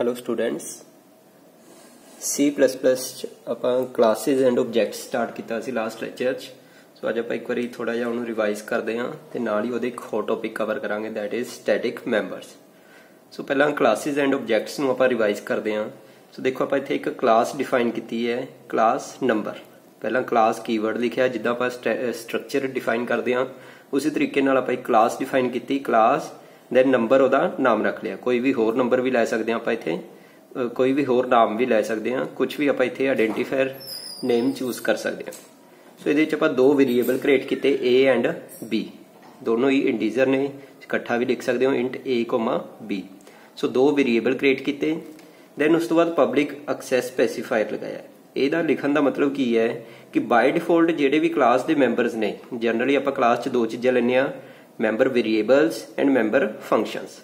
Hello students C++ ਚ ਆਪਾਂ classes and objects start ਕੀਤਾ ਸੀ ਲਾਸਟ ਲੈਕਚਰ ਚ। ਸੋ ਅੱਜ ਆਪਾਂ ਇੱਕ ਵਾਰੀ ਥੋੜਾ ਜਿਹਾ ਉਹਨੂੰ ਰਿਵਾਈਜ਼ ਕਰਦੇ ਹਾਂ ਤੇ ਨਾਲ ਹੀ ਉਹਦੇ ਇੱਕ ਹੋਰ ਟੌਪਿਕ ਕਵਰ ਕਰਾਂਗੇ that is static members so ਪਹਿਲਾਂ ਕਲਾਸਿਸ ਐਂਡ ਆਬਜੈਕਟਸ ਨੂੰ ਆਪਾਂ ਰਿਵਾਈਜ਼ ਕਰਦੇ ਹਾਂ। ਸੋ ਦੇਖੋ ਆਪਾਂ ਇੱਥੇ ਇੱਕ ਕਲਾਸ ਡਿਫਾਈਨ ਕੀਤੀ ਹੈ ਕਲਾਸ ਨੰਬਰ ਪਹਿਲਾਂ ਕਲਾਸ ਕੀਵਰਡ ਲਿਖਿਆ, ਜਿੱਦਾਂ ਆਪਾਂ ਸਟਰਕਚਰ ਡਿਫਾਈਨ ਕਰਦੇ ਹਾਂ, ਉਸੇ ਤਰੀਕੇ ਨਾਲ ਆਪਾਂ ਇੱਕ ਕਲਾਸ ਡਿਫਾਈਨ ਕੀਤੀ ਕਲਾਸ ਦੈਨ ਨੰਬਰ ਉਹਦਾ ਨਾਮ ਰੱਖ ਲਿਆ। ਕੋਈ ਵੀ ਹੋਰ ਨੰਬਰ ਵੀ ਲੈ ਸਕਦੇ ਹਾਂ ਆਪਾਂ ਇੱਥੇ। ਕੋਈ ਵੀ ਹੋਰ ਨਾਮ ਵੀ ਲੈ ਸਕਦੇ ਹਾਂ। ਕੁਝ ਵੀ ਆਪਾਂ ਇੱਥੇ ਆਇਡੈਂਟੀਫਾਇਰ ਨੇਮ ਚੂਜ਼ ਕਰ ਸਕਦੇ ਹਾਂ। ਸੋ ਇਹਦੇ ਵਿੱਚ ਆਪਾਂ ਦੋ ਵੇਰੀਏਬਲ ਕ੍ਰੀਏਟ ਕੀਤੇ a ਐਂਡ b ਦੋਨੋਂ ਹੀ ਇੰਟੀਜਰ ਨੇ। ਇਕੱਠਾ ਵੀ ਲਿਖ ਸਕਦੇ ਹੋ int a, b ਸੋ ਦੋ ਵੇਰੀਏਬਲ ਕ੍ਰੀਏਟ ਕੀਤੇ। ਦੈਨ ਉਸ ਤੋਂ ਬਾਅਦ ਪਬਲਿਕ ਐਕਸੈਸ ਸਪੈਸੀਫਾਇਰ ਲਗਾਇਆ। ਇਹਦਾ ਲਿਖਣ ਦਾ ਮਤਲਬ ਕੀ ਹੈ ਕਿ ਬਾਈ ਡਿਫਾਲਟ ਜਿਹੜੇ ਵੀ ਕਲਾਸ ਦੇ ਮੈਂਬਰਸ ਨੇ ਜਨਰਲੀ ਆਪਾਂ ਕਲਾਸ 'ਚ ਦੋ ਚੀਜ਼ਾਂ ਲੈਂਦੇ ਆ member variables and member functions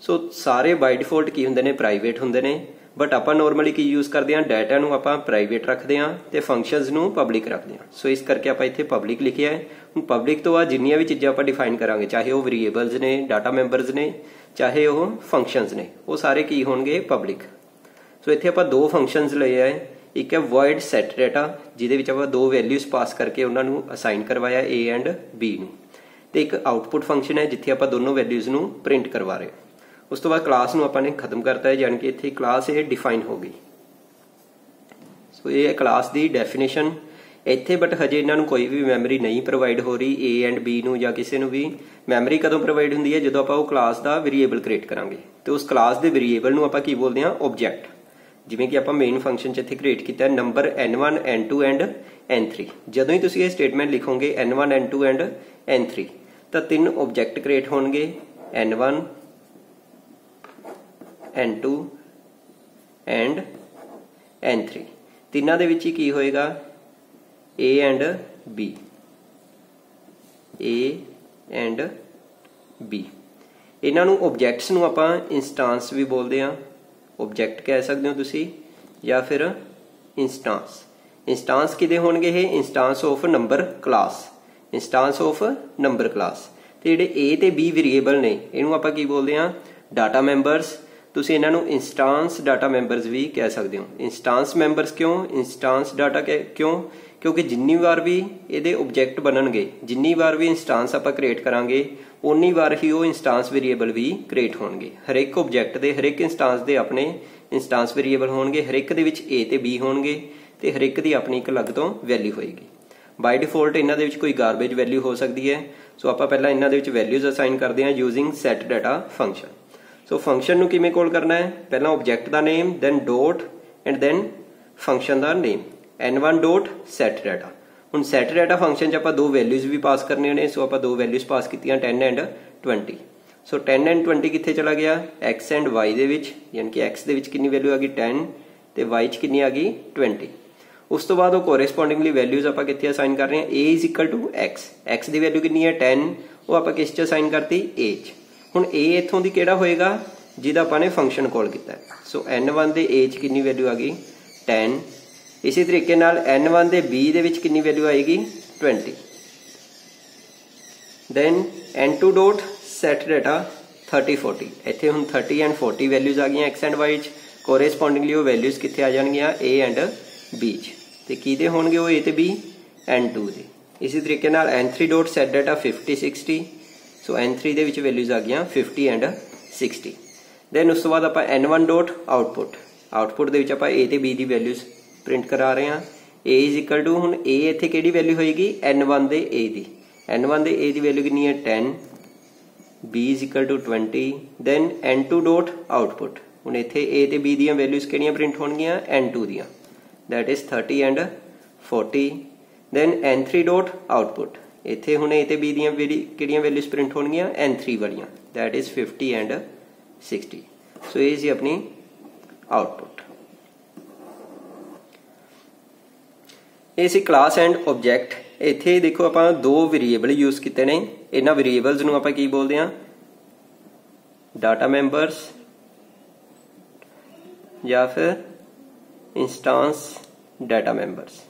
so ਸਾਰੇ ਬਾਈ ਡਿਫਾਲਟ ਕੀ ਹੁੰਦੇ ਨੇ? ਪ੍ਰਾਈਵੇਟ ਹੁੰਦੇ ਨੇ। ਬਟ ਆਪਾਂ ਨਾਰਮਲੀ ਕੀ ਯੂਜ਼ ਕਰਦੇ ਹਾਂ? ਡਾਟਾ ਨੂੰ ਆਪਾਂ ਪ੍ਰਾਈਵੇਟ ਰੱਖਦੇ ਹਾਂ ਤੇ ਫੰਕਸ਼ਨਸ ਨੂੰ ਪਬਲਿਕ ਰੱਖਦੇ ਹਾਂ। ਸੋ ਇਸ ਕਰਕੇ ਆਪਾਂ ਇੱਥੇ ਪਬਲਿਕ ਲਿਖਿਆ ਹੈ। ਹੁਣ ਪਬਲਿਕ ਤੋਂ ਬਾਅਦ ਜਿੰਨੀਆਂ ਵੀ ਚੀਜ਼ਾਂ ਆਪਾਂ ਡਿਫਾਈਨ ਕਰਾਂਗੇ, ਚਾਹੇ ਉਹ ਵੇਰੀਏਬਲਸ ਨੇ ਡਾਟਾ ਮੈਂਬਰਸ ਨੇ, ਚਾਹੇ ਉਹ ਫੰਕਸ਼ਨਸ ਨੇ, ਉਹ ਸਾਰੇ ਕੀ ਹੋਣਗੇ? ਪਬਲਿਕ ਸੋ ਇੱਥੇ ਆਪਾਂ ਦੋ ਫੰਕਸ਼ਨਸ ਲਏ ਆ। ਇੱਕ ਹੈ void set data, ਜਿਹਦੇ ਵਿੱਚ ਆਪਾਂ ਦੋ ਵੈਲਿਊਜ਼ ਪਾਸ ਕਰਕੇ ਉਹਨਾਂ ਨੂੰ ਅਸਾਈਨ ਕਰਵਾਇਆ, a ਐਂਡ b ਨੂੰ। ਤੇ ਇੱਕ ਆਊਟਪੁੱਟ ਫੰਕਸ਼ਨ ਹੈ ਜਿੱਥੇ ਆਪਾਂ ਦੋਨੋਂ ਵੈਲਿਊਜ਼ ਨੂੰ ਪ੍ਰਿੰਟ ਕਰਵਾ ਰਹੇ ਉਸ ਤੋਂ ਬਾਅਦ ਕਲਾਸ ਨੂੰ ਆਪਾਂ ਨੇ ਖਤਮ ਕਰਤਾ ਹੈ, ਯਾਨੀ ਕਿ ਇੱਥੇ ਕਲਾਸ ਇਹ ਡਿਫਾਈਨ ਹੋ ਗਈ। ਸੋ ਇਹ ਹੈ ਕਲਾਸ ਦੀ ਡੈਫੀਨੇਸ਼ਨ ਇੱਥੇ ਬਟ ਹਜੇ ਇਹਨਾਂ ਨੂੰ ਕੋਈ ਵੀ ਮੈਮਰੀ ਨਹੀਂ ਪ੍ਰੋਵਾਈਡ ਹੋ ਰਹੀ, a ਐਂਡ b ਨੂੰ ਜਾਂ ਕਿਸੇ ਨੂੰ ਵੀ। ਮੈਮਰੀ ਕਦੋਂ ਪ੍ਰੋਵਾਈਡ ਹੁੰਦੀ ਹੈ? ਜਦੋਂ ਆਪਾਂ ਉਹ ਕਲਾਸ ਦਾ ਵੇਰੀਏਬਲ ਕ੍ਰੀਏਟ ਕਰਾਂਗੇ। ਤੇ ਉਸ ਕਲਾਸ ਦੇ ਵੇਰੀਏਬਲ ਨੂੰ ਆਪਾਂ ਕੀ ਬੋਲਦੇ ਹਾਂ? ਆਬਜੈਕਟ ਜਿਵੇਂ ਕਿ ਆਪਾਂ ਮੇਨ ਫੰਕਸ਼ਨ ਚ ਇੱਥੇ ਕ੍ਰੀਏਟ ਕੀਤਾ ਹੈ number n1 n2 and n3 ਜਦੋਂ ਹੀ ਤੁਸੀਂ ਇਹ statement ਲਿਖੋਗੇ n1 n2 and n3 ਤਾਂ ਤਿੰਨ ਆਬਜੈਕਟ ਕ੍ਰੀਏਟ ਹੋਣਗੇ n1 n2 ਐਂਡ n3 ਤਿੰਨਾਂ ਦੇ ਵਿੱਚ ਹੀ ਕੀ ਹੋਏਗਾ? A and b a and b ਇਹਨਾਂ ਨੂੰ ਆਬਜੈਕਟਸ ਨੂੰ ਆਪਾਂ ਇਨਸਟੈਂਸ ਵੀ ਬੋਲਦੇ ਆ ਆਬਜੈਕਟ ਕਹਿ ਸਕਦੇ ਹੋ ਤੁਸੀਂ, ਜਾਂ ਫਿਰ ਇਨਸਟੈਂਸ ਇਨਸਟੈਂਸ ਕਿਦੇ ਹੋਣਗੇ ਇਹ? Instance of number class instance of number class ਤੇ ਜਿਹੜੇ a ਤੇ b ਵੇਰੀਏਬਲ ਨੇ, ਇਹਨੂੰ ਆਪਾਂ ਕੀ ਬੋਲਦੇ ਆ ਡਾਟਾ ਮੈਂਬਰਸ ਤੁਸੀਂ ਇਹਨਾਂ ਨੂੰ ਇਨਸਟੈਂਸ ਡਾਟਾ ਮੈਂਬਰਸ ਵੀ ਕਹਿ ਸਕਦੇ ਹੋ। ਇਨਸਟੈਂਸ ਮੈਂਬਰਸ ਕਿਉਂ? ਇਨਸਟੈਂਸ ਡਾਟਾ ਕਿਉਂ? ਕਿਉਂਕਿ ਜਿੰਨੀ ਵਾਰ ਵੀ ਇਹਦੇ ਆਬਜੈਕਟ ਬਣਨਗੇ, ਜਿੰਨੀ ਵਾਰ ਵੀ ਇਨਸਟੈਂਸ ਆਪਾਂ ਕ੍ਰੀਏਟ ਕਰਾਂਗੇ ਉਨੀ ਵਾਰ ਹੀ ਉਹ ਇਨਸਟੈਂਸ ਵੇਰੀਏਬਲ ਵੀ ਕ੍ਰੀਏਟ ਹੋਣਗੇ। ਹਰੇਕ ਇੱਕ ਆਬਜੈਕਟ ਦੇ, ਹਰੇਕ ਇੱਕ ਦੇ ਆਪਣੇ ਇਨਸਟੈਂਸ ਵੇਰੀਏਬਲ ਹੋਣਗੇ। ਹਰੇਕ ਦੇ ਵਿੱਚ a ਤੇ b ਹੋਣਗੇ ਤੇ ਹਰੇਕ ਦੀ ਆਪਣੀ ਇੱਕ ਅਲੱਗ ਤੋਂ ਵੈਲਿਊ ਹੋਏਗੀ। ਬਾਈ ਡਿਫਾਲਟ ਇਹਨਾਂ ਦੇ ਵਿੱਚ ਕੋਈ ਗਾਰਬੇਜ ਵੈਲਿਊ ਹੋ ਸਕਦੀ ਹੈ। ਸੋ ਆਪਾਂ ਪਹਿਲਾਂ ਇਹਨਾਂ ਦੇ ਵਿੱਚ ਵੈਲਿਊਜ਼ ਅਸਾਈਨ ਕਰਦੇ ਹਾਂ using set data function so function ਨੂੰ ਕਿਵੇਂ ਕਾਲ ਕਰਨਾ ਹੈ? ਪਹਿਲਾਂ object the name then dot and then function the name n1 dot set data ਹੁਣ set ਡਾਟਾ ਫੰਕਸ਼ਨ 'ਚ ਆਪਾਂ ਦੋ ਵੈਲਿਊਜ਼ ਵੀ ਪਾਸ ਕਰਨੀਆਂ ਨੇ। ਸੋ ਆਪਾਂ ਦੋ ਵੈਲਿਊਜ਼ ਪਾਸ ਕੀਤੀਆਂ 10 ਐਂਡ 20 ਸੋ 10 ਐਂਡ 20 ਕਿੱਥੇ ਚਲਾ ਗਿਆ? X ਐਂਡ y ਦੇ ਵਿੱਚ, ਯਾਨੀ ਕਿ x ਦੇ ਵਿੱਚ ਕਿੰਨੀ ਵੈਲਿਊ ਆ ਗਈ? 10 ਤੇ y 'ਚ ਕਿੰਨੀ ਆ ਗਈ? 20 ਉਸ ਤੋਂ ਬਾਅਦ ਉਹ ਕੋਰੈਸਪੋਂਡਿੰਗਲੀ ਵੈਲਿਊਜ਼ ਆਪਾਂ ਕਿੱਥੇ ਅਸਾਈਨ ਕਰ ਰਹੇ ਹਾਂ? A x. X ਦੀ ਵੈਲਿਊ ਕਿੰਨੀ ਹੈ? 10 ਉਹ ਆਪਾਂ ਕਿਸ 'ਚ ਅਸਾਈਨ ਕਰਤੀ? A 'ਚ। ਹੁਣ a ਇੱਥੋਂ ਦੀ ਕਿਹੜਾ ਹੋਏਗਾ? ਜਿਹਦਾ ਆਪਾਂ ਨੇ ਫੰਕਸ਼ਨ ਕਾਲ ਕੀਤਾ ਸੋ n1 ਦੇ a 'ਚ ਕਿੰਨੀ ਵੈਲਿਊ ਆ ਗਈ? 10 ਇਸੇ ਤਰੀਕੇ ਨਾਲ n1 ਦੇ b ਦੇ ਵਿੱਚ ਕਿੰਨੀ ਵੈਲਿਊ ਆਏਗੀ? 20 then n2 dot set data 30 40 ਇੱਥੇ ਹੁਣ 30 ਐਂਡ 40 ਵੈਲਿਊਜ਼ ਆ ਗਈਆਂ x ਐਂਡ y ਚ। ਕੋਰੈਸਪੋਂਡਿੰਗਲੀ ਉਹ ਵੈਲਿਊਜ਼ ਕਿੱਥੇ ਆ ਜਾਣਗੀਆਂ? A ਐਂਡ b ਚ। ਤੇ ਕਿਹਦੇ ਹੋਣਗੇ ਉਹ a ਤੇ b n2 ਦੇ। ਇਸੇ ਤਰੀਕੇ ਨਾਲ n3 ਡਾਟ set data 50 60 ਸੋ n3 ਦੇ ਵਿੱਚ ਵੈਲਿਊਜ਼ ਆ ਗਈਆਂ 50 ਐਂਡ 60 ਦੈਨ ਉਸ ਤੋਂ ਬਾਅਦ ਆਪਾਂ n1 ਡਾਟ ਆਊਟਪੁੱਟ ਆਊਟਪੁੱਟ ਦੇ ਵਿੱਚ ਆਪਾਂ a ਤੇ b ਦੀ ਵੈਲਿਊਜ਼ ਪ੍ਰਿੰਟ ਕਰਾ ਰਹੇ ਹਾਂ। A ਹੁਣ a ਇੱਥੇ ਕਿਹੜੀ ਵੈਲਿਊ ਹੋਏਗੀ? N1 ਦੇ a ਦੀ। N1 ਦੇ a ਦੀ ਵੈਲਿਊ ਕਿੰਨੀ ਹੈ? 10 b 20 then n2 dot output ਹੁਣ ਇੱਥੇ a ਤੇ b ਦੀਆਂ ਵੈਲਿਊਜ਼ ਕਿਹੜੀਆਂ ਪ੍ਰਿੰਟ ਹੋਣਗੀਆਂ? N2 ਦੀਆਂ। That is 30 and 40 then n3 dot output ਇੱਥੇ ਹੁਣ a ਤੇ b ਦੀਆਂ ਕਿਹੜੀਆਂ ਵੈਲਿਊਜ਼ ਪ੍ਰਿੰਟ ਹੋਣਗੀਆਂ? n3 ਵਾਲੀਆਂ, that is 50 and 60 ਸੋ ਇਹ ਸੀ ਆਪਣੀ ਆਉਟਪੁੱਟ ਇਹ ਸੀ ਕਲਾਸ ਐਂਡ ਆਬਜੈਕਟ ਇੱਥੇ ਦੇਖੋ ਆਪਾਂ ਦੋ ਵੇਰੀਏਬਲ ਯੂਜ਼ ਕੀਤੇ ਨੇ। ਇਹਨਾਂ ਵੇਰੀਏਬਲਸ ਨੂੰ ਆਪਾਂ ਕੀ ਬੋਲਦੇ ਆ ਡਾਟਾ ਮੈਂਬਰਸ ਜਾਂ ਫਿਰ ਇਨਸਟੈਂਸ ਡਾਟਾ ਮੈਂਬਰਸ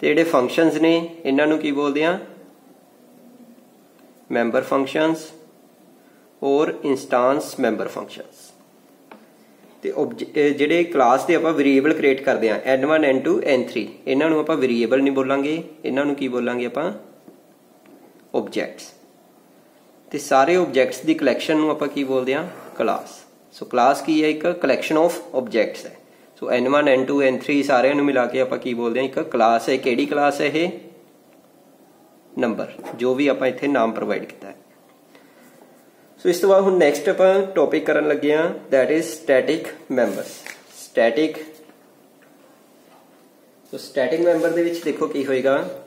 ਤੇ ਜਿਹੜੇ ਫੰਕਸ਼ਨਸ ਨੇ, ਇਹਨਾਂ ਨੂੰ ਕੀ ਬੋਲਦੇ ਆ? ਮੈਂਬਰ ਫੰਕਸ਼ਨਸ ਔਰ ਇਨਸਟੈਂਸ ਮੈਂਬਰ ਫੰਕਸ਼ਨਸ ਤੇ ਜਿਹੜੇ ਕਲਾਸ ਦੇ ਆਪਾਂ ਵੇਰੀਏਬਲ ਕ੍ਰੀਏਟ ਕਰਦੇ ਆ n1 n2 n3 ਇਹਨਾਂ ਨੂੰ ਆਪਾਂ ਵੇਰੀਏਬਲ ਨਹੀਂ ਬੋਲਾਂਗੇ, ਇਹਨਾਂ ਨੂੰ ਕੀ ਬੋਲਾਂਗੇ ਆਪਾਂ? ਆਬਜੈਕਟਸ ਤੇ ਸਾਰੇ ਆਬਜੈਕਟਸ ਦੀ ਕਲੈਕਸ਼ਨ ਨੂੰ ਆਪਾਂ ਕੀ ਬੋਲਦੇ ਆ? ਕਲਾਸ ਸੋ ਕਲਾਸ ਕੀ ਹੈ? ਇੱਕ ਕਲੈਕਸ਼ਨ ਆਫ ਆਬਜੈਕਟਸ ਹੈ। ਸੋ n1 n2 n3 ਸਾਰਿਆਂ ਨੂੰ ਮਿਲਾ ਕੇ ਆਪਾਂ ਕੀ ਬੋਲਦੇ ਹਾਂ? ਇੱਕ ਕਲਾਸ ਹੈ। ਕਿਹੜੀ ਕਲਾਸ ਹੈ ਇਹ? ਨੰਬਰ ਜੋ ਵੀ ਆਪਾਂ ਇੱਥੇ ਨਾਮ ਪ੍ਰੋਵਾਈਡ ਕੀਤਾ ਹੈ। ਸੋ ਇਸ ਤੋਂ ਬਾਅਦ ਹੁਣ ਨੈਕਸਟ ਆਪਾਂ ਟੌਪਿਕ ਕਰਨ ਲੱਗੇ ਹਾਂ that is static members static so static member ਦੇ ਵਿੱਚ ਦੇਖੋ ਕੀ ਹੋਏਗਾ।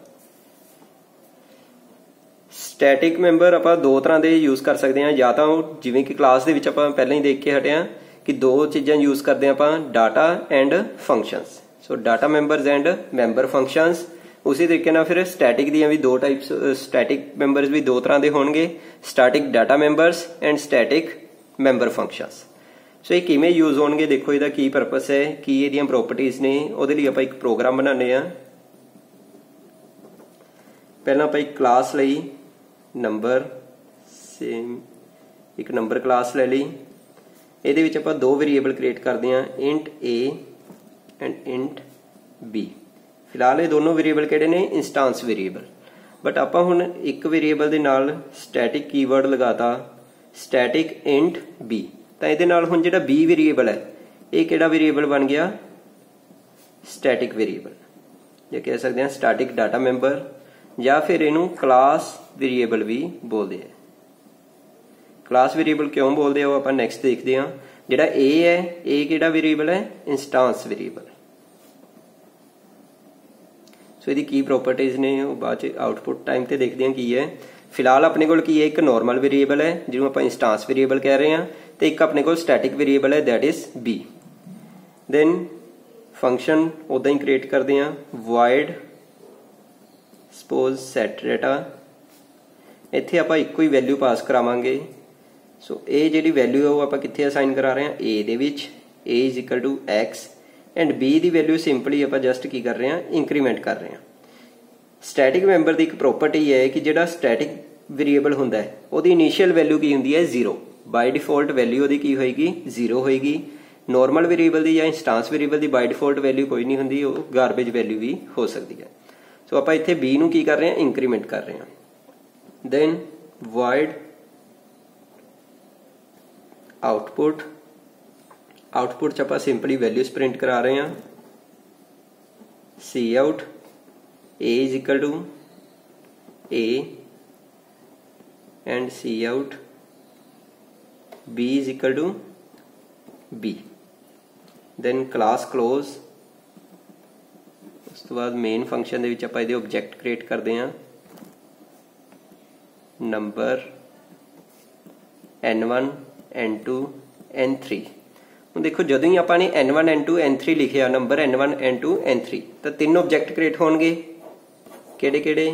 ਸਟੈਟਿਕ ਮੈਂਬਰ ਆਪਾਂ ਦੋ ਤਰ੍ਹਾਂ ਦੇ ਯੂਜ਼ ਕਰ ਸਕਦੇ ਹਾਂ, ਜਾਂ ਤਾਂ ਉਹ ਜਿਵੇਂ ਕਿ ਕਲਾਸ ਦੇ ਵਿੱਚ ਆਪਾਂ ਪਹਿਲਾਂ ਹੀ ਦੇਖ ਕੇ ਹਟਿਆ ਕਿ ਦੋ ਚੀਜ਼ਾਂ ਯੂਜ਼ ਕਰਦੇ ਆਪਾਂ data and functions so data members and member functions ਉਸੇ ਤਰੀਕੇ ਨਾਲ ਫਿਰ ਸਟੈਟਿਕ ਦੀਆਂ ਵੀ ਦੋ ਟਾਈਪਸ ਸਟੈਟਿਕ ਮੈਂਬਰਸ ਵੀ ਦੋ ਤਰ੍ਹਾਂ ਦੇ ਹੋਣਗੇ static data members and static member functions so ਇਹ ਕਿਵੇਂ ਯੂਜ਼ ਹੋਣਗੇ, ਦੇਖੋ ਇਹਦਾ ਕੀ ਪਰਪਸ ਹੈ, ਕੀ ਇਹਦੀਆਂ ਪ੍ਰੋਪਰਟੀਆਂ ਨੇ, ਉਹਦੇ ਲਈ ਆਪਾਂ ਇੱਕ ਪ੍ਰੋਗਰਾਮ ਬਣਾਉਂਦੇ ਆ ਪਹਿਲਾਂ ਆਪਾਂ ਇੱਕ ਕਲਾਸ ਲਈ ਨੰਬਰ ਸੇਮ ਇੱਕ ਨੰਬਰ ਕਲਾਸ ਲੈ ਲਈ। ਇਹਦੇ ਵਿੱਚ ਆਪਾਂ ਦੋ ਵੇਰੀਏਬਲ ਕ੍ਰੀਏਟ ਕਰਦੇ ਹਾਂ, int a and int b ਫਿਲਹਾਲ ਇਹ ਦੋਨੋਂ ਵੇਰੀਏਬਲ ਕਿਹੜੇ ਨੇ? ਇਨਸਟੈਂਸ ਵੇਰੀਏਬਲ ਬਟ ਆਪਾਂ ਹੁਣ ਇੱਕ ਵੇਰੀਏਬਲ ਦੇ ਨਾਲ ਸਟੈਟਿਕ ਕੀਵਰਡ ਲਗਾਤਾ ਸਟੈਟਿਕ int b ਤਾਂ ਇਹਦੇ ਨਾਲ ਹੁਣ ਜਿਹੜਾ b ਵੇਰੀਏਬਲ ਹੈ, ਇਹ ਕਿਹੜਾ ਵੇਰੀਏਬਲ ਬਣ ਗਿਆ? ਸਟੈਟਿਕ ਵੇਰੀਏਬਲ ਜੇ ਕਹਿ ਸਕਦੇ ਹਾਂ ਸਟੈਟਿਕ ਡਾਟਾ ਮੈਂਬਰ ਜਾਂ ਫਿਰ ਇਹਨੂੰ ਕਲਾਸ ਵੇਰੀਏਬਲ ਵੀ ਬੋਲਦੇ ਆ। ਕਲਾਸ ਵੇਰੀਏਬਲ ਕਿਉਂ ਬੋਲਦੇ ਆ ਉਹ ਆਪਾਂ ਨੈਕਸਟ ਦੇਖਦੇ ਆ ਜਿਹੜਾ a ਹੈ, a ਕਿਹੜਾ ਵੇਰੀਏਬਲ ਹੈ? ਇਨਸਟੈਂਸ ਵੇਰੀਏਬਲ ਸੋ ਇਹਦੀ ਕੀ ਪ੍ਰੋਪਰਟੀਆਂ ਨੇ, ਉਹ ਬਾਅਦ ਚ ਆਉਟਪੁੱਟ ਟਾਈਮ ਤੇ ਦੇਖਦੇ ਹਾਂ ਕੀ ਹੈ। ਫਿਲਹਾਲ ਆਪਣੇ ਕੋਲ ਕੀ ਹੈ? ਇੱਕ ਨਾਰਮਲ ਵੇਰੀਏਬਲ ਹੈ, ਜਿਹਨੂੰ ਆਪਾਂ ਇਨਸਟੈਂਸ ਵੇਰੀਏਬਲ ਕਹਿ ਰਹੇ ਹਾਂ ਤੇ ਇੱਕ ਆਪਣੇ ਕੋਲ ਸਟੈਟਿਕ ਵੇਰੀਏਬਲ ਹੈ that is b then function ਉਦਾਂ ਹੀ ਕ੍ਰੀਏਟ ਕਰਦੇ ਹਾਂ। void suppose set data, ਇੱਥੇ ਆਪਾਂ ਇੱਕੋ ਹੀ ਵੈਲਿਊ ਪਾਸ ਕਰਾਵਾਂਗੇ। ਸੋ ਇਹ ਜਿਹੜੀ ਵੈਲਿਊ ਹੈ ਉਹ ਆਪਾਂ ਕਿੱਥੇ ਅਸਾਈਨ ਕਰਾ ਰਹੇ ਹਾਂ? A ਦੇ ਵਿੱਚ। A x ਐਂਡ b ਦੀ ਵੈਲਿਊ ਸਿੰਪਲੀ ਆਪਾਂ ਜਸਟ ਕੀ ਕਰ ਰਹੇ ਹਾਂ? ਇੰਕਰੀਮੈਂਟ ਕਰ ਰਹੇ ਹਾਂ। ਸਟੈਟਿਕ ਮੈਂਬਰ ਦੀ ਇੱਕ ਪ੍ਰੋਪਰਟੀ ਹੈ ਕਿ ਜਿਹੜਾ ਸਟੈਟਿਕ ਵੇਰੀਏਬਲ ਹੁੰਦਾ ਹੈ, ਉਹਦੀ ਇਨੀਸ਼ੀਅਲ ਵੈਲਿਊ ਕੀ ਹੁੰਦੀ ਹੈ? 0 ਬਾਈ ਡਿਫਾਲਟ ਵੈਲਿਊ ਉਹਦੀ ਕੀ ਹੋਏਗੀ? 0 ਹੋਏਗੀ। ਨਾਰਮਲ ਵੇਰੀਏਬਲ ਦੀ ਜਾਂ ਇਨਸਟੈਂਸ ਵੇਰੀਏਬਲ ਦੀ ਬਾਈ ਡਿਫਾਲਟ ਵੈਲਿਊ ਕੋਈ ਨਹੀਂ ਹੁੰਦੀ, ਉਹ ਗਾਰਬੇਜ ਵੈਲਿਊ ਵੀ ਹੋ ਸਕਦੀ ਹੈ। ਸੋ ਆਪਾਂ ਇੱਥੇ b ਨੂੰ ਕੀ ਕਰ ਰਹੇ ਹਾਂ ਇੰਕਰੀਮੈਂਟ ਕਰ ਰਹੇ ਹਾਂ then void output ਆਊਟਪੁੱਟ ਚ ਆਪਾਂ ਸਿੰਪਲੀ ਵੈਲਿਊਸ ਪ੍ਰਿੰਟ ਕਰਾ ਰਹੇ ਹਾਂ cout a is equal to a and cout b is equal to b then class close ਉਸ ਤੋਂ ਬਾਅਦ ਮੇਨ ਫੰਕਸ਼ਨ ਦੇ ਵਿੱਚ ਆਪਾਂ ਇਹਦੇ ਆਬਜੈਕਟ ਕ੍ਰੀਏਟ ਕਰਦੇ ਹਾਂ। ਨੰਬਰ n1 n2 n3 ਹੁਣ ਦੇਖੋ, ਜਦੋਂ ਹੀ ਆਪਾਂ ਨੇ n1 n2 n3 ਲਿਖਿਆ ਨੰਬਰ n1 n2 n3 ਤਾਂ ਤਿੰਨ ਆਬਜੈਕਟ ਕ੍ਰੀਏਟ ਹੋਣਗੇ। ਕਿਹੜੇ ਕਿਹੜੇ?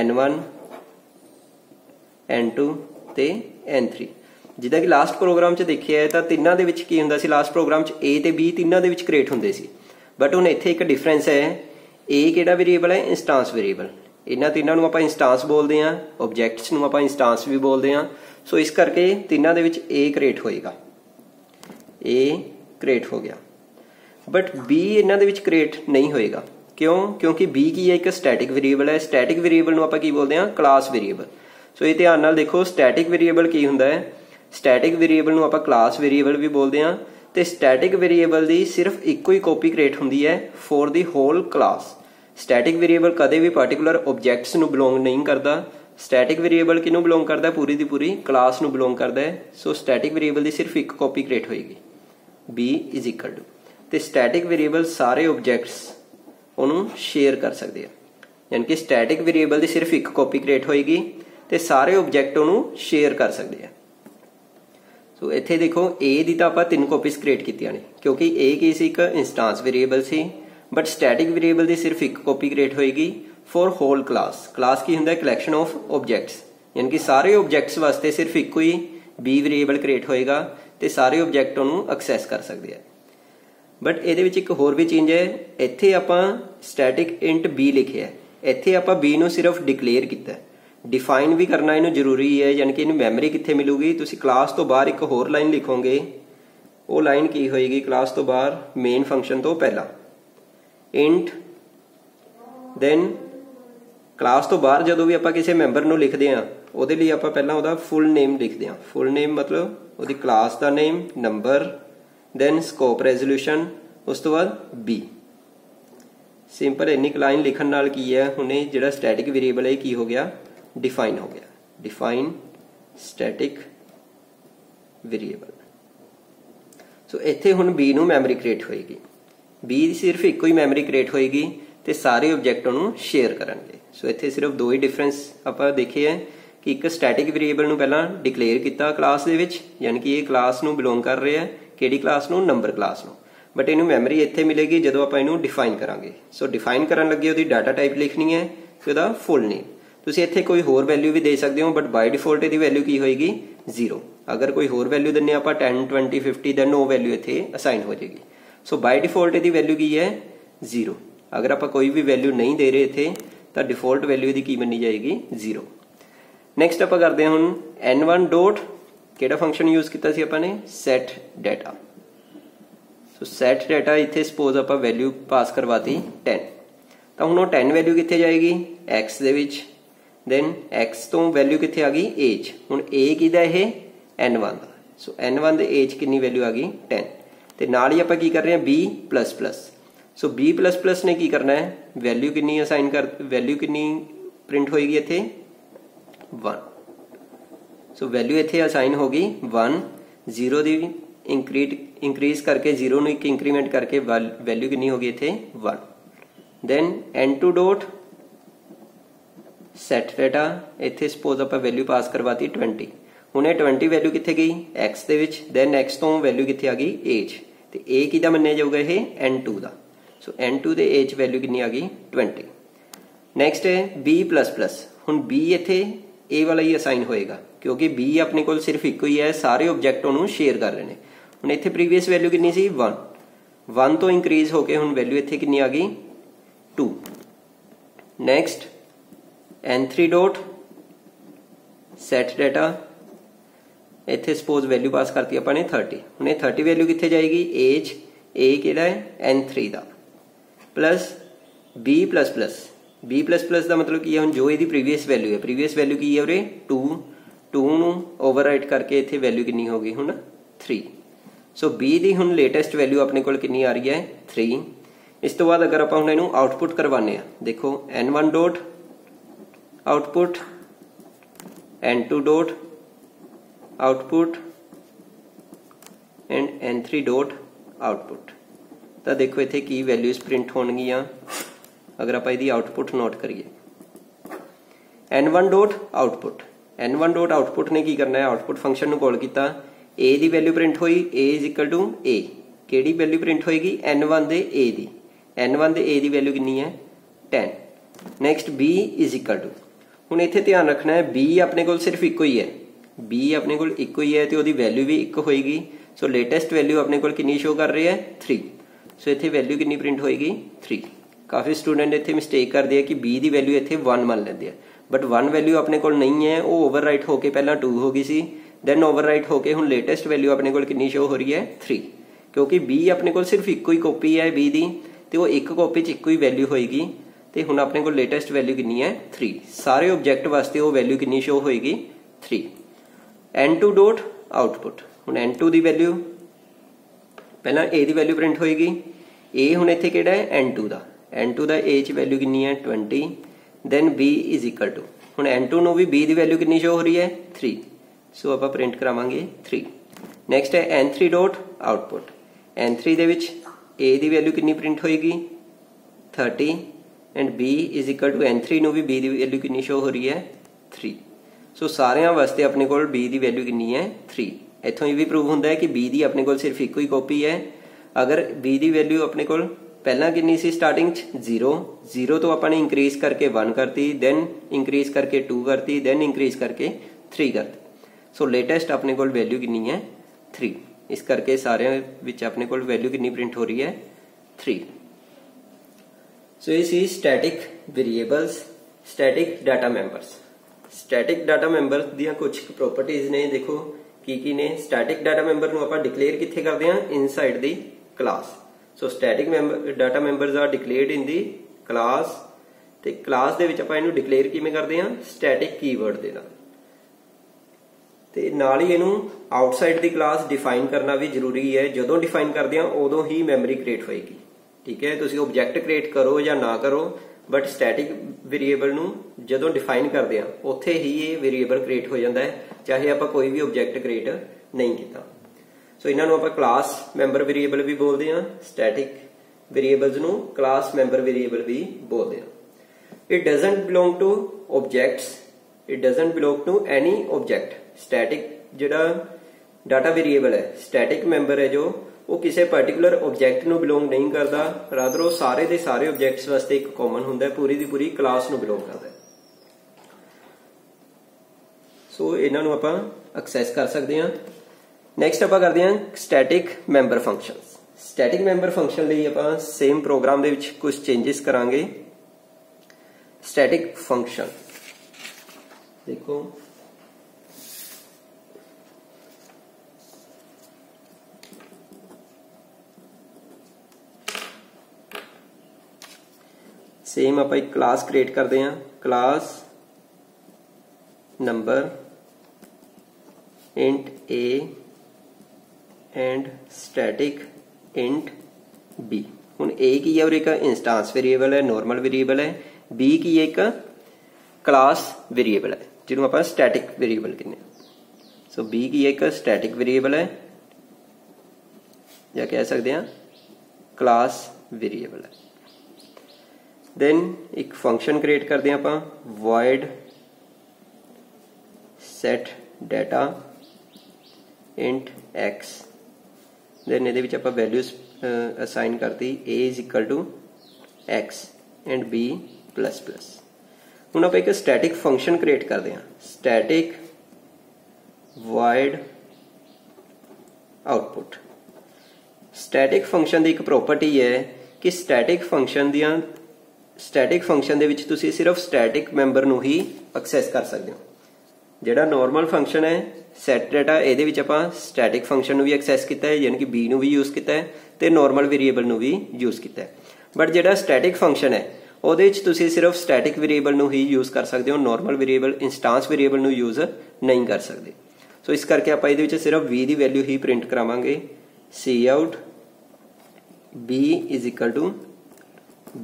n1 n2 ਤੇ n3 ਜਿੱਦਾਂ ਕਿ ਲਾਸਟ ਪ੍ਰੋਗਰਾਮ 'ਚ ਦੇਖਿਆ ਹੈ, ਤਾਂ ਤਿੰਨਾਂ ਦੇ ਵਿੱਚ ਕੀ ਹੁੰਦਾ ਸੀ? ਲਾਸਟ ਪ੍ਰੋਗਰਾਮ 'ਚ a ਤੇ b ਤਿੰਨਾਂ ਦੇ ਵਿੱਚ ਕ੍ਰੀਏਟ ਹੁੰਦੇ ਸੀ। ਬਟ ਹੁਣ ਇੱਥੇ ਇੱਕ ਡਿਫਰੈਂਸ ਹੈ a ਕਿਹੜਾ ਵੇਰੀਏਬਲ ਹੈ? ਇਨਸਟੈਂਸ ਵੇਰੀਏਬਲ ਇਹਨਾਂ ਤਿੰਨਾਂ ਨੂੰ ਆਪਾਂ ਇਨਸਟੈਂਸ ਬੋਲਦੇ ਆਂ ਆਬਜੈਕਟਸ ਨੂੰ ਆਪਾਂ ਇਨਸਟੈਂਸ ਵੀ ਬੋਲਦੇ ਆਂ ਸੋ ਇਸ ਕਰਕੇ ਤਿੰਨਾਂ ਦੇ ਵਿੱਚ a ਕ੍ਰੀਏਟ ਹੋਏਗਾ। A ਕ੍ਰੀਏਟ ਹੋ ਗਿਆ। ਬਟ b ਇਹਨਾਂ ਦੇ ਵਿੱਚ ਕ੍ਰੀਏਟ ਨਹੀਂ ਹੋਏਗਾ। ਕਿਉਂ? ਕਿਉਂਕਿ b ਕੀ ਹੈ? ਇੱਕ ਸਟੈਟਿਕ ਵੇਰੀਏਬਲ ਹੈ। ਸਟੈਟਿਕ ਵੇਰੀਏਬਲ ਨੂੰ ਆਪਾਂ ਕੀ ਬੋਲਦੇ ਆਂ ਕਲਾਸ ਵੇਰੀਏਬਲ ਸੋ ਇਹ ਧਿਆਨ ਨਾਲ ਦੇਖੋ ਸਟੈਟਿਕ ਵੇਰੀਏਬਲ ਕੀ ਹੁੰਦਾ ਹੈ? ਸਟੈਟਿਕ ਵੇਰੀਏਬਲ ਨੂੰ ਆਪਾਂ ਕਲਾਸ ਵੇਰੀਏਬਲ ਵੀ ਬੋਲਦੇ ਆਂ ਤੇ ਸਟੈਟਿਕ ਵੇਰੀਏਬਲ ਦੀ ਸਿਰਫ ਇੱਕੋ ਹੀ ਕਾਪੀ ਕ੍ਰੀਏਟ ਹੁੰਦੀ ਹੈ for the whole class static variable ਕਦੇ ਵੀ ਪਾਰਟਿਕੂਲਰ ਆਬਜੈਕਟਸ ਨੂੰ ਬਿਲੋਂਗ ਨਹੀਂ ਕਰਦਾ। ਸਟੈਟਿਕ ਵੇਰੀਏਬਲ ਕਿਹਨੂੰ ਬਿਲੋਂਗ ਕਰਦਾ? ਹੈ ਪੂਰੀ ਦੀ ਪੂਰੀ ਕਲਾਸ ਨੂੰ ਬਿਲੋਂਗ ਕਰਦਾ ਹੈ। ਸੋ ਸਟੈਟਿਕ ਵੇਰੀਏਬਲ ਦੀ ਸਿਰਫ ਇੱਕ ਕਾਪੀ ਕ੍ਰੀਏਟ ਹੋਏਗੀ। B ਟੂ ਤੇ ਸਟੈਟਿਕ ਵੇਰੀਏਬਲ ਸਾਰੇ ਆਬਜੈਕਟਸ ਉਹਨੂੰ ਸ਼ੇਅਰ ਕਰ ਸਕਦੇ ਆ। ਯਾਨੀ ਕਿ ਸਟੈਟਿਕ ਵੇਰੀਏਬਲ ਦੀ ਸਿਰਫ ਇੱਕ ਕਾਪੀ ਕ੍ਰੀਏਟ ਹੋਏਗੀ ਤੇ ਸਾਰੇ ਆਬਜੈਕਟ ਉਹਨੂੰ ਸ਼ੇਅਰ ਕਰ ਸਕਦੇ ਆ। ਸੋ ਇੱਥੇ ਦੇਖੋ, a ਦੀ ਤਾਂ ਆਪਾਂ ਤਿੰਨ ਕਾਪੀਜ਼ ਕ੍ਰੀਏਟ ਕੀਤੀਆਂ ਨੇ, ਕਿਉਂਕਿ a ਕੀ ਸੀ? ਇੱਕ ਇਨਸਟੈਂਸ ਵੇਰੀਏਬਲ ਸੀ ਬਟ ਸਟੈਟਿਕ ਵੇਰੀਏਬਲ ਦੀ ਸਿਰਫ ਇੱਕ ਕਾਪੀ ਕ੍ਰੀਏਟ ਹੋਏਗੀ ਫॉर ਹੋਲ ਕਲਾਸ ਕਲਾਸ ਕੀ ਹੁੰਦਾ? ਕਲੈਕਸ਼ਨ ਆਫ ਆਬਜੈਕਟਸ ਯਾਨੀ ਕਿ ਸਾਰੇ ਆਬਜੈਕਟਸ ਵਾਸਤੇ ਸਿਰਫ ਇੱਕੋ ਹੀ b ਵੇਰੀਏਬਲ ਕ੍ਰੀਏਟ ਹੋਏਗਾ ਤੇ ਸਾਰੇ ਆਬਜੈਕਟ ਉਹਨੂੰ ਐਕਸੈਸ ਕਰ ਸਕਦੇ ਆ। ਬਟ ਇਹਦੇ ਵਿੱਚ ਇੱਕ ਹੋਰ ਵੀ ਚੇਂਜ ਹੈ, ਇੱਥੇ ਆਪਾਂ ਸਟੈਟਿਕ ਇੰਟ b ਲਿਖਿਆ ਇੱਥੇ ਆਪਾਂ b ਨੂੰ ਸਿਰਫ ਡਿਕਲੇਅਰ ਕੀਤਾ ਡਿਫਾਈਨ ਵੀ ਕਰਨਾ ਇਹਨੂੰ ਜ਼ਰੂਰੀ ਹੈ, ਯਾਨੀ ਕਿ ਇਹਨੂੰ ਮੈਮਰੀ ਕਿੱਥੇ ਮਿਲੂਗੀ? ਤੁਸੀਂ ਕਲਾਸ ਤੋਂ ਬਾਹਰ ਇੱਕ ਹੋਰ ਲਾਈਨ ਲਿਖੋਗੇ। ਉਹ ਲਾਈਨ ਕੀ ਹੋਏਗੀ ਕਲਾਸ ਤੋਂ ਬਾਹਰ? ਮੇਨ ਫੰਕਸ਼ਨ ਤੋਂ ਪਹਿਲਾਂ। ਇੰਟ ਦੈਨ ਕਲਾਸ ਤੋਂ ਬਾਹਰ ਜਦੋਂ ਵੀ ਆਪਾਂ ਕਿਸੇ ਮੈਂਬਰ ਨੂੰ ਲਿਖਦੇ ਆ ਉਹਦੇ ਲਈ ਆਪਾਂ ਪਹਿਲਾਂ ਉਹਦਾ ਫੁੱਲ ਨੇਮ ਲਿਖਦੇ ਆ ਫੁੱਲ ਨੇਮ ਮਤਲਬ ਉਹਦੀ ਕਲਾਸ ਦਾ name number then scope resolution ਉਸ ਤੋਂ ਬਾਅਦ ਬੀ ਸਿੰਪਲ ਇੰਨੀ ਲਾਈਨ ਲਿਖਣ ਨਾਲ ਕੀ ਹੈ? ਹੁਣੇ ਜਿਹੜਾ ਸਟੈਟਿਕ ਵੇਰੀਏਬਲ ਹੈ ਕੀ ਹੋ ਗਿਆ? ਡਿਫਾਈਨ ਹੋ ਗਿਆ ਡਿਫਾਈਨ ਸਟੈਟਿਕ ਵੇਰੀਏਬਲ ਸੋ ਇੱਥੇ ਹੁਣ b ਨੂੰ ਮੈਮਰੀ ਕ੍ਰੀਏਟ ਹੋਏਗੀ b ਦੀ ਸਿਰਫ ਇੱਕੋ ਹੀ ਮੈਮਰੀ ਕ੍ਰੀਏਟ ਹੋਏਗੀ ਤੇ ਸਾਰੇ ਆਬਜੈਕਟ ਨੂੰ ਸ਼ੇਅਰ ਕਰਨਗੇ ਸੋ ਇੱਥੇ ਸਿਰਫ ਦੋ ਹੀ ਡਿਫਰੈਂਸ ਆਪਾਂ ਦੇਖੇ ਹੈ ਕਿ ਇੱਕ ਸਟੈਟਿਕ ਵੇਰੀਏਬਲ ਨੂੰ ਪਹਿਲਾਂ ਡਿਕਲੇਅਰ ਕੀਤਾ ਕਲਾਸ ਦੇ ਵਿੱਚ ਯਾਨੀ ਕਿ ਇਹ ਕਲਾਸ ਨੂੰ ਬਿਲੋਂਗ ਕਰ ਰਿਹਾ ਹੈ ਕਿਹੜੀ ਕਲਾਸ ਨੂੰ ਨੰਬਰ ਕਲਾਸ ਨੂੰ ਬਟ ਇਹਨੂੰ ਮੈਮਰੀ ਇੱਥੇ ਮਿਲੇਗੀ ਜਦੋਂ ਆਪਾਂ ਇਹਨੂੰ ਡਿਫਾਈਨ ਕਰਾਂਗੇ ਸੋ ਡਿਫਾਈਨ ਕਰਨ ਲੱਗੇ ਉਹਦੀ ਡਾਟਾ ਟਾਈਪ ਲਿਖਣੀ ਹੈ ਫਿਰ ਉਹਦਾ ਫੁੱਲ ਨੇਮ ਤੁਸੀਂ ਇੱਥੇ ਕੋਈ ਹੋਰ ਵੈਲਿਊ ਵੀ ਦੇ ਸਕਦੇ ਹੋ ਬਟ ਬਾਈ ਡਿਫਾਲਟ ਇਹਦੀ ਵੈਲਿਊ ਕੀ ਹੋਏਗੀ? 0 ਅਗਰ ਕੋਈ ਹੋਰ ਵੈਲਿਊ ਦਿੰਨੇ ਆਪਾਂ 10 20 50 ਦੈਨ ਉਹ ਵੈਲਿਊ ਇੱਥੇ ਅਸਾਈਨ ਹੋ ਜਾਏਗੀ। ਸੋ ਬਾਈ ਡਿਫਾਲਟ ਇਹਦੀ ਵੈਲਿਊ ਕੀ ਹੈ? 0 ਅਗਰ ਆਪਾਂ ਕੋਈ ਵੀ ਵੈਲਿਊ ਨਹੀਂ ਦੇ ਰਹੇ ਇੱਥੇ, ਤਾਂ ਡਿਫਾਲਟ ਵੈਲਿਊ ਦੀ ਕੀ ਮੰਨੀ ਜਾਏਗੀ? 0 ਨੈਕਸਟ ਆਪਾਂ ਕਰਦੇ ਹਾਂ ਹੁਣ n1 ਡੋਟ ਕਿਹੜਾ ਫੰਕਸ਼ਨ ਯੂਜ਼ ਕੀਤਾ ਸੀ ਆਪਾਂ ਨੇ? Set data so set data ਇੱਥੇ ਸਪੋਜ਼ ਆਪਾਂ ਵੈਲਿਊ ਪਾਸ ਕਰਵਾਤੀ 10 ਤਾਂ ਹੁਣ ਉਹ 10 ਵੈਲਿਊ ਕਿੱਥੇ ਜਾਏਗੀ? X ਦੇ ਵਿੱਚ ਦੈਨ x ਤੋਂ ਵੈਲਿਊ ਕਿੱਥੇ ਆ ਗਈ? age. ਹੁਣ a ਕਿਹਦਾ ਇਹ? n1 ਦਾ। ਸੋ n1 ਦੇ age ਕਿੰਨੀ ਵੈਲਿਊ ਆ ਗਈ? 10 ਤੇ ਨਾਲ ਹੀ ਆਪਾਂ ਕੀ ਕਰ ਰਹੇ ਹਾਂ? b ਸੋ b ਨੇ ਕੀ ਕਰਨਾ ਹੈ? ਵੈਲਿਊ ਕਿੰਨੀ ਅਸਾਈਨ ਕਰ ਵੈਲਿਊ ਕਿੰਨੀ ਪ੍ਰਿੰਟ ਹੋਏਗੀ ਇੱਥੇ? 1 ਸੋ ਵੈਲਿਊ ਇੱਥੇ ਅਸਾਈਨ ਹੋ ਗਈ 1 0 ਦੀ ਇਨਕਰੀਟ ਇਨਕਰੀਜ਼ ਕਰਕੇ 0 ਨੂੰ ਇੱਕ ਇੰਕਰੀਮੈਂਟ ਕਰਕੇ ਵੈਲਿਊ ਕਿੰਨੀ ਹੋ ਗਈ ਇੱਥੇ? 1 then n2 dot set data ਇੱਥੇ ਸਪੋਜ਼ ਆਪਾਂ ਵੈਲਿਊ ਪਾਸ ਕਰਵਾਤੀ 20 ਹੁਣ ਇਹ 20 ਵੈਲਿਊ ਕਿੱਥੇ ਗਈ? X ਦੇ ਵਿੱਚ। ਦੈਨ x ਤੋਂ ਵੈਲਿਊ ਕਿੱਥੇ ਆ ਗਈ? Age ਤੇ a ਕਿਹਦਾ ਮੰਨਿਆ ਜਾਊਗਾ ਇਹ? N2 ਦਾ। ਸੋ n2 ਦੇ age ਵੈਲਿਊ ਕਿੰਨੀ ਆ ਗਈ? 20 ਨੈਕਸਟ ਹੈ b ਹੁਣ b ਇੱਥੇ a ਵਾਲਾ ਹੀ ਅਸਾਈਨ ਹੋਏਗਾ। ਕਿਉਂਕਿ b ਆਪਣੇ ਕੋਲ ਸਿਰਫ ਇੱਕੋ ਹੀ ਹੈ। ਸਾਰੇ ਆਬਜੈਕਟ ਉਹਨੂੰ ਸ਼ੇਅਰ ਕਰ ਰਹੇ ਨੇ। ਹੁਣ ਇੱਥੇ ਪ੍ਰੀਵੀਅਸ ਵੈਲਿਊ ਕਿੰਨੀ ਸੀ? 1 1 ਤੋਂ ਇਨਕਰੀਜ਼ ਹੋ ਕੇ ਹੁਣ ਵੈਲਿਊ ਇੱਥੇ ਕਿੰਨੀ ਆ ਗਈ? 2 next n3 dot set data ਇੱਥੇ ਸਪੋਜ਼ ਵੈਲਿਊ ਪਾਸ ਕਰਤੀ ਆਪਾਂ ਨੇ 30 ਹੁਣ ਇਹ 30 ਵੈਲਿਊ ਕਿੱਥੇ ਜਾਏਗੀ? ਏਜ a ਕਿਹੜਾ ਹੈ? N3 ਦਾ। ਪਲੱਸ b b ਦਾ ਮਤਲਬ ਕੀ ਹੈ? ਹੁਣ ਜੋ ਇਹਦੀ ਪ੍ਰੀਵੀਅਸ ਵੈਲਿਊ ਹੈ। ਪ੍ਰੀਵੀਅਸ ਵੈਲਿਊ ਕੀ ਹੈ ਉਰੇ? 2 2 ਨੂੰ ਓਵਰਰਾਈਟ ਕਰਕੇ ਇੱਥੇ ਵੈਲਿਊ ਕਿੰਨੀ ਹੋ ਗਈ ਹੁਣ? 3 ਸੋ b ਦੀ ਹੁਣ ਲੇਟੈਸਟ ਵੈਲਿਊ ਆਪਣੇ ਕੋਲ ਕਿੰਨੀ ਆ ਰਹੀ ਹੈ? 3 ਇਸ ਤੋਂ ਬਾਅਦ ਅਗਰ ਆਪਾਂ ਹੁਣ ਇਹਨੂੰ ਆਊਟਪੁੱਟ ਕਰਵਾਉਂਦੇ ਆ ਦੇਖੋ n1 dot output n2 dot, output and n3 dot output. ਤਾਂ ਦੇਖੋ ਇੱਥੇ ਕੀ ਵੈਲਿਊਜ਼ ਪ੍ਰਿੰਟ ਹੋਣਗੀਆਂ। ਅਗਰ ਆਪਾਂ ਇਹਦੀ ਆਊਟਪੁੱਟ ਨੋਟ ਕਰੀਏ। n1 dot output n1 dot output ਨੇ ਕੀ ਕਰਨਾ ਹੈ? ਆਊਟਪੁੱਟ ਫੰਕਸ਼ਨ ਨੂੰ ਕਾਲ ਕੀਤਾ। A ਦੀ ਵੈਲਿਊ ਪ੍ਰਿੰਟ ਹੋਈ। A a ਕਿਹੜੀ ਵੈਲਿਊ ਪ੍ਰਿੰਟ ਹੋਏਗੀ? n1 ਦੇ a ਦੀ। n1 ਦੇ a ਦੀ ਵੈਲਿਊ ਕਿੰਨੀ ਹੈ? 10 ਨੈਕਸਟ b ਹੁਣ ਇੱਥੇ ਧਿਆਨ ਰੱਖਣਾ ਹੈ, b ਆਪਣੇ ਕੋਲ ਸਿਰਫ ਇੱਕੋ ਹੀ ਹੈ। B ਆਪਣੇ ਕੋਲ ਇੱਕੋ ਹੀ ਹੈ ਤੇ ਉਹਦੀ ਵੈਲਿਊ ਵੀ ਇੱਕ ਹੋਏਗੀ। ਸੋ ਲੇਟੈਸਟ ਵੈਲਿਊ ਆਪਣੇ ਕੋਲ ਕਿੰਨੀ ਸ਼ੋ ਕਰ ਰਹੀ ਹੈ? 3 ਸੋ ਇੱਥੇ ਵੈਲਿਊ ਕਿੰਨੀ ਪ੍ਰਿੰਟ ਹੋਏਗੀ? 3 ਕਾਫੀ ਸਟੂਡੈਂਟ ਇੱਥੇ ਮਿਸਟੇਕ ਕਰਦੇ ਆ ਕਿ b ਦੀ ਵੈਲਿਊ ਇੱਥੇ 1 ਮੰਨ ਲੈਂਦੇ ਆ। ਬਟ 1 ਵੈਲਿਊ ਆਪਣੇ ਕੋਲ ਨਹੀਂ ਹੈ, ਉਹ ਓਵਰਰਾਈਟ ਹੋ ਕੇ ਪਹਿਲਾਂ 2 ਹੋ ਗਈ ਸੀ। ਦੈਨ ਓਵਰਰਾਈਟ ਹੋ ਕੇ ਹੁਣ ਲੇਟੈਸਟ ਵੈਲਿਊ ਆਪਣੇ ਕੋਲ ਕਿੰਨੀ ਸ਼ੋ ਹੋ ਰਹੀ ਹੈ? 3 ਕਿਉਂਕਿ b ਆਪਣੇ ਕੋਲ ਸਿਰਫ ਇੱਕੋ ਹੀ ਕਾਪੀ ਹੈ b ਦੀ, ਤੇ ਉਹ ਇੱਕ ਕਾਪੀ 'ਚ ਇੱਕੋ ਹੀ ਵੈਲਿਊ ਹੋਏਗੀ। ਤੇ ਹੁਣ ਆਪਣੇ ਕੋਲ ਲੇਟੈਸਟ ਵੈਲਿਊ ਕਿੰਨੀ ਹੈ? 3 ਸਾਰੇ ਆਬਜੈਕਟ ਵਾਸਤੇ ਉਹ ਵੈਲਿਊ ਕਿੰਨੀ ਸ਼ੋ ਹੋਏਗੀ? 3 n2 ਡਾਟ ਆਊਟਪੁੱਟ ਹੁਣ n2 ਦੀ ਵੈਲਿਊ ਪਹਿਲਾਂ a ਦੀ ਵੈਲਿਊ ਪ੍ਰਿੰਟ ਹੋਏਗੀ। A ਹੁਣ ਇੱਥੇ ਕਿਹੜਾ ਹੈ? N2 the. N2 the a ਚ ਵੈਲਿਊ ਕਿੰਨੀ ਹੈ? 20 then b is equal to ਹੁਣ n2 ਨੂੰ ਵੀ b ਦੀ ਵੈਲਿਊ ਕਿੰਨੀ ਸ਼ੋ ਹੋ ਰਹੀ ਹੈ? 3 ਸੋ ਆਪਾਂ ਪ੍ਰਿੰਟ ਕਰਾਵਾਂਗੇ 3 ਨੈਕਸਟ ਹੈ n3 ਡਾਟ ਆਉਟਪੁੱਟ n3 ਦੇ ਵਿੱਚ a ਦੀ ਵੈਲਿਊ ਕਿੰਨੀ ਪ੍ਰਿੰਟ ਹੋਏਗੀ? 30 and b is equal to n3 ਨੂੰ ਵੀ b ਦੀ ਵੈਲਿਊ ਕਿੰਨੀ ਸ਼ੋ ਹੋ ਰਹੀ ਹੈ? 3 ਸੋ ਸਾਰਿਆਂ ਵਾਸਤੇ ਆਪਣੇ ਕੋਲ b ਦੀ ਵੈਲਿਊ ਕਿੰਨੀ ਹੈ? 3 ਇੱਥੋਂ ਇਹ ਵੀ ਪ੍ਰੂਵ ਹੁੰਦਾ ਹੈ ਕਿ b ਦੀ ਆਪਣੇ ਕੋਲ ਸਿਰਫ ਇੱਕੋ ਹੀ ਕਾਪੀ ਹੈ। ਅਗਰ b ਦੀ ਵੈਲਿਊ ਆਪਣੇ ਕੋਲ ਪਹਿਲਾਂ ਕਿੰਨੀ ਸੀ ਸਟਾਰਟਿੰਗ ਚ? 0 0 ਤੋਂ ਆਪਾਂ ਨੇ ਇਨਕਰੀਜ਼ ਕਰਕੇ 1 ਕਰਤੀ ਦੈਨ ਇਨਕਰੀਜ਼ ਕਰਕੇ 2 ਕਰਤੀ ਦੈਨ ਇਨਕਰੀਜ਼ ਕਰਕੇ 3 ਕਰਤੀ। ਸੋ ਲੇਟੈਸਟ ਆਪਣੇ ਕੋਲ ਵੈਲਿਊ ਕਿੰਨੀ ਹੈ? 3 ਇਸ ਕਰਕੇ ਸਾਰਿਆਂ ਵਿੱਚ ਆਪਣੇ ਕੋਲ ਵੈਲਿਊ ਕਿੰਨੀ ਪ੍ਰਿੰਟ ਹੋ ਰਹੀ ਹੈ? 3 So you see static variables, static data members. Static data member ਦੀਆਂ ਕੁਝ ਪ੍ਰੋਪਰਟੀਆਂ ਨੇ ਦੇਖੋ ਕੀ ਕੀ ਨੇ। ਸਟੈਟਿਕ ਡਾਟਾ ਮੈਂਬਰ ਨੂੰ ਆਪਾਂ ਡਿਕਲੇਅਰ ਕਿੱਥੇ ਕਰਦੇ ਹਾਂ? Inside the class so static member data members are declared in the class ਤੇ ਕਲਾਸ ਦੇ ਵਿੱਚ ਆਪਾਂ ਇਹਨੂੰ ਡਿਕਲੇਅਰ ਕਿਵੇਂ ਕਰਦੇ ਹਾਂ? ਸਟੈਟਿਕ ਕੀਵਰਡ ਦੇ ਨਾਲ। ਤੇ ਨਾਲ ਹੀ ਇਹਨੂੰ ਆਊਟਸਾਈਡ ਦੀ ਕਲਾਸ ਡਿਫਾਈਨ ਕਰਨਾ ਵੀ ਜ਼ਰੂਰੀ ਹੈ। ਜਦੋਂ ਡਿਫਾਈਨ ਕਰਦੇ ਹਾਂ ਉਦੋਂ ਹੀ ਮੈਮਰੀ ਕ੍ਰੀਏਟ ਹੋਏਗੀ। ਠੀਕ ਹੈ, ਤੁਸੀਂ ਆਬਜੈਕਟ ਕ੍ਰੀਏਟ ਕਰੋ ਜਾਂ ਨਾ ਕਰੋ ਬਟ ਸਟੈਟਿਕ ਵੇਰੀਏਬਲ ਨੂੰ ਜਦੋਂ ਡਿਫਾਈਨ ਕਰਦੇ ਆ ਉੱਥੇ ਹੀ ਇਹ ਵੇਰੀਏਬਲ ਕ੍ਰੀਏਟ ਹੋ ਜਾਂਦਾ ਹੈ, ਚਾਹੇ ਆਪਾਂ ਕੋਈ ਵੀ ਆਬਜੈਕਟ ਕ੍ਰੀਏਟ ਨਹੀਂ ਕੀਤਾ। ਸੋ ਇਹਨਾਂ ਨੂੰ ਆਪਾਂ ਕਲਾਸ ਮੈਂਬਰ ਵੇਰੀਏਬਲ ਵੀ ਬੋਲਦੇ ਆ ਸਟੈਟਿਕ ਵੇਰੀਏਬਲਸ ਨੂੰ ਕਲਾਸ ਮੈਂਬਰ ਵੇਰੀਏਬਲ ਵੀ ਬੋਲਦੇ ਆ it doesn't belong to objects it doesn't belong to any object static ਜਿਹੜਾ ਡਾਟਾ ਵੇਰੀਏਬਲ ਹੈ ਸਟੈਟਿਕ ਮੈਂਬਰ ਹੈ ਜੋ ਉਹ ਕਿਸੇ ਪਾਰਟਿਕੂਲਰ ਆਬਜੈਕਟ ਨੂੰ ਬਿਲੋਂਗ ਨਹੀਂ ਕਰਦਾ। ਰਾਦਰ ਉਹ ਸਾਰੇ ਦੇ ਸਾਰੇ ਆਬਜੈਕਟਸ ਵਾਸਤੇ ਇੱਕ ਕਾਮਨ ਹੁੰਦਾ ਹੈ, ਪੂਰੀ ਦੀ ਪੂਰੀ ਕਲਾਸ ਨੂੰ ਬਿਲੋਂਗ ਕਰਦਾ ਹੈ। ਸੋ ਇਹਨਾਂ ਨੂੰ ਆਪਾਂ ਐਕਸੈਸ ਕਰ ਸਕਦੇ ਹਾਂ। ਨੈਕਸਟ ਆਪਾਂ ਕਰਦੇ ਹਾਂ static member functions static member function ਲਈ ਆਪਾਂ ਸੇਮ ਪ੍ਰੋਗਰਾਮ ਦੇ ਵਿੱਚ ਕੁਝ ਚੇਂਜਸ ਕਰਾਂਗੇ। ਸਟੈਟਿਕ ਫੰਕਸ਼ਨ ਦੇਖੋ। ਸੇਮ ਆਪਾਂ ਇੱਕ ਕਲਾਸ ਕ੍ਰੀਏਟ ਕਰਦੇ ਹਾਂ। Class number int a and static int b ਹੁਣ a ਕੀ ਹੈ ਔਰ ਇੱਕ ਇਨਸਟੈਂਸ ਵੇਰੀਏਬਲ ਹੈ ਨਾਰਮਲ ਵੇਰੀਏਬਲ ਹੈ। B ਕੀ ਹੈ ਇੱਕ ਕਲਾਸ ਵੇਰੀਏਬਲ ਹੈ, ਜਿਹਨੂੰ ਆਪਾਂ ਸਟੈਟਿਕ ਵੇਰੀਏਬਲ ਕਹਿੰਦੇ ਹਾਂ। ਸੋ b ਕੀ ਹੈ ਇੱਕ ਸਟੈਟਿਕ ਵੇਰੀਏਬਲ ਹੈ, ਜਾਂ ਕਹਿ ਸਕਦੇ ਹਾਂ ਕਲਾਸ ਵੇਰੀਏਬਲ ਹੈ। ਦੈਨ ਇੱਕ ਫੰਕਸ਼ਨ ਕ੍ਰੀਏਟ ਕਰਦੇ ਹਾਂ ਆਪਾਂ, void set data int x then ਇਹਦੇ ਵਿੱਚ ਆਪਾਂ ਵੈਲਿਊਜ਼ ਅਸਾਈਨ ਕਰਤੀ, a x and b ਹੁਣ ਆਪਾਂ ਇੱਕ ਸਟੈਟਿਕ ਫੰਕਸ਼ਨ ਕ੍ਰੀਏਟ ਕਰਦੇ ਹਾਂ। Static void output static function ਦੀ ਇੱਕ ਪ੍ਰੋਪਰਟੀ ਹੈ ਕਿ ਸਟੈਟਿਕ ਫੰਕਸ਼ਨ ਦੀਆਂ ਸਟੈਟਿਕ ਫੰਕਸ਼ਨ ਦੇ ਵਿੱਚ ਤੁਸੀਂ ਸਿਰਫ ਸਟੈਟਿਕ ਮੈਂਬਰ ਨੂੰ ਹੀ ਐਕਸੈਸ ਕਰ ਸਕਦੇ ਹੋ। ਜਿਹੜਾ ਨਾਰਮਲ ਫੰਕਸ਼ਨ ਹੈ ਸੈਟ ਡਾਟਾ ਇਹਦੇ ਵਿੱਚ ਆਪਾਂ ਸਟੈਟਿਕ ਫੰਕਸ਼ਨ ਨੂੰ ਵੀ ਐਕਸੈਸ ਕੀਤਾ ਹੈ, ਯਾਨੀ ਕਿ b ਨੂੰ ਵੀ ਯੂਜ਼ ਕੀਤਾ ਹੈ ਤੇ ਨਾਰਮਲ ਵੇਰੀਏਬਲ ਨੂੰ ਵੀ ਯੂਜ਼ ਕੀਤਾ ਹੈ। ਬਟ ਜਿਹੜਾ ਸਟੈਟਿਕ ਫੰਕਸ਼ਨ ਹੈ, ਉਹਦੇ ਵਿੱਚ ਤੁਸੀਂ ਸਿਰਫ ਸਟੈਟਿਕ ਵੇਰੀਏਬਲ ਨੂੰ ਹੀ ਯੂਜ਼ ਕਰ ਸਕਦੇ ਹੋ ਨਾਰਮਲ ਵੇਰੀਏਬਲ ਇਨਸਟੈਂਸ ਵੇਰੀਏਬਲ ਨੂੰ ਯੂਜ਼ ਨਹੀਂ ਕਰ ਸਕਦੇ। ਸੋ ਇਸ ਕਰਕੇ ਆਪਾਂ ਇਹਦੇ ਵਿੱਚ ਸਿਰਫ v ਦੀ ਵੈਲਿਊ ਹੀ ਪ੍ਰਿੰਟ ਕਰਾਵਾਂਗੇ। Cout b